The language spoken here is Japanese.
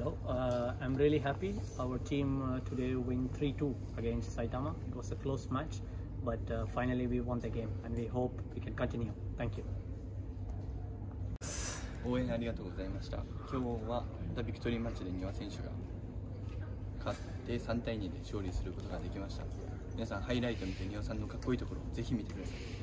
Hello, uh, I'm really happy. Our team uh, today win 3-2 against Saitama. It was a close match, but uh, finally we won the game and we hope we can continue. Thank you. 応援ありがとうございました今日はまたビクトリーマッチで丹羽選手が勝って3対2で勝利することができました皆さんハイライト見て丹羽さんのかっこいいところをぜひ見てください